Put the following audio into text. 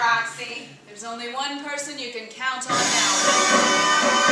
Roxy. There's only one person you can count on now.